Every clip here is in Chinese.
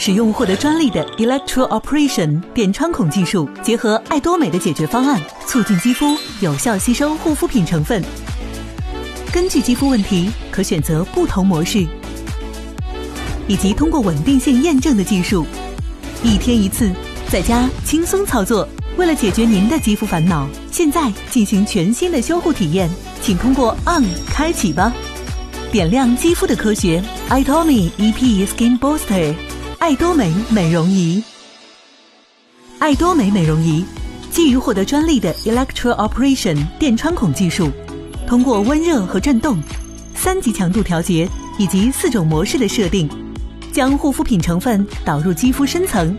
使用获得专利的 Electro Operation 电穿孔技术，结合爱多美的解决方案，促进肌肤有效吸收护肤品成分。根据肌肤问题，可选择不同模式，以及通过稳定性验证的技术，一天一次，在家轻松操作。为了解决您的肌肤烦恼，现在进行全新的修护体验，请通过 On 开启吧。点亮肌肤的科学，iTomi EP Skin Booster，爱多美美容仪。爱多美美容仪基于获得专利的 Electrooperation 电穿孔技术，通过温热和震动、三级强度调节以及四种模式的设定，将护肤品成分导入肌肤深层。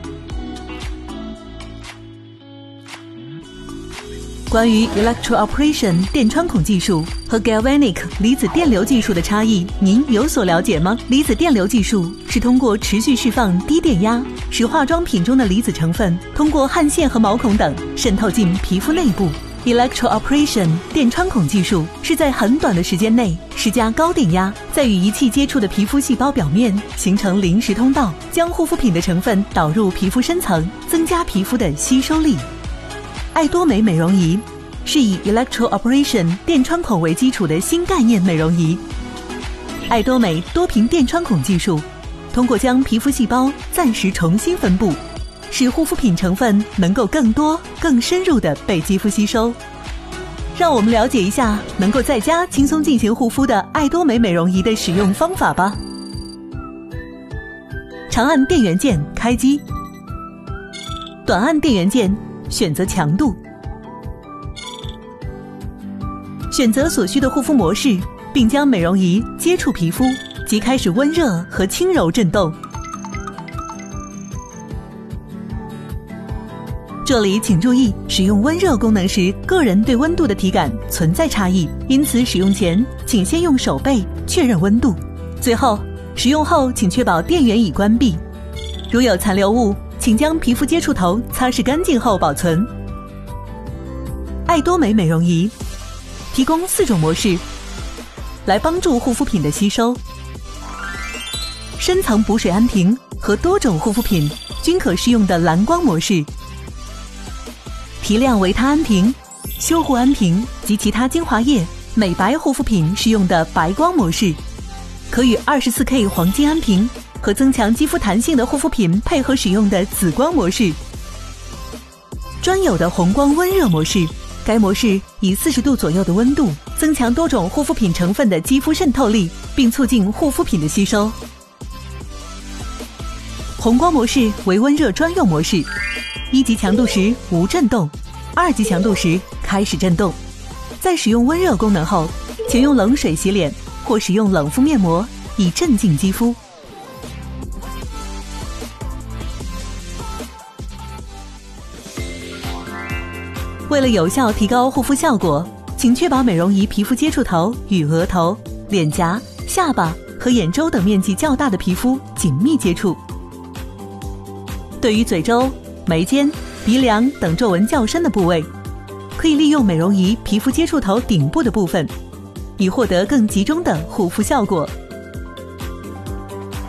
关于 electrooperation 电穿孔技术和 Galvanic 离子电流技术的差异，您有所了解吗？离子电流技术是通过持续释放低电压，使化妆品中的离子成分通过汗腺和毛孔等渗透进皮肤内部。electrooperation 电穿孔技术是在很短的时间内施加高电压，在与仪器接触的皮肤细胞表面形成临时通道，将护肤品的成分导入皮肤深层，增加皮肤的吸收力。爱多美美容仪是以 electrooperation 电穿孔为基础的新概念美容仪。爱多美多频电穿孔技术，通过将皮肤细胞暂时重新分布，使护肤品成分能够更多、更深入的被肌肤吸收。让我们了解一下能够在家轻松进行护肤的爱多美美容仪的使用方法吧。长按电源键开机，短按电源键。选择强度，选择所需的护肤模式，并将美容仪接触皮肤，即开始温热和轻柔震动。这里请注意，使用温热功能时，个人对温度的体感存在差异，因此使用前请先用手背确认温度。最后，使用后请确保电源已关闭。如有残留物。请将皮肤接触头擦拭干净后保存。爱多美美容仪提供四种模式，来帮助护肤品的吸收。深层补水安瓶和多种护肤品均可适用的蓝光模式。提亮维他安瓶、修护安瓶及其他精华液、美白护肤品适用的白光模式，可与二十四 K 黄金安瓶。和增强肌肤弹性的护肤品配合使用的紫光模式，专有的红光温热模式。该模式以四十度左右的温度增强多种护肤品成分的肌肤渗透力，并促进护肤品的吸收。红光模式为温热专用模式，一级强度时无震动，二级强度时开始震动。在使用温热功能后，请用冷水洗脸或使用冷敷面膜以镇静肌肤。为了有效提高护肤效果，请确保美容仪皮肤接触头与额头、脸颊、下巴和眼周等面积较大的皮肤紧密接触。对于嘴周、眉间、鼻梁等皱纹较深的部位，可以利用美容仪皮肤接触头顶部的部分，以获得更集中的护肤效果。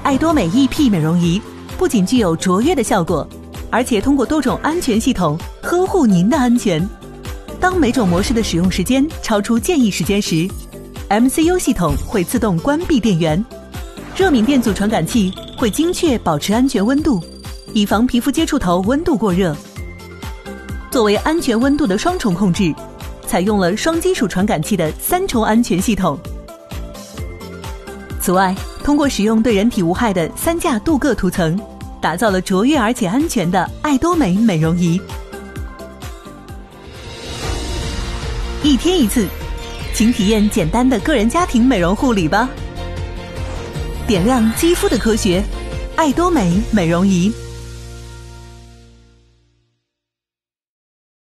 爱多美 EP 美容仪不仅具有卓越的效果。而且通过多种安全系统呵护您的安全。当每种模式的使用时间超出建议时间时，MCU 系统会自动关闭电源。热敏电阻传感器会精确保持安全温度，以防皮肤接触头温度过热。作为安全温度的双重控制，采用了双金属传感器的三重安全系统。此外，通过使用对人体无害的三价镀铬涂层。打造了卓越而且安全的爱多美美容仪，一天一次，请体验简单的个人家庭美容护理吧。点亮肌肤的科学，爱多美美容仪。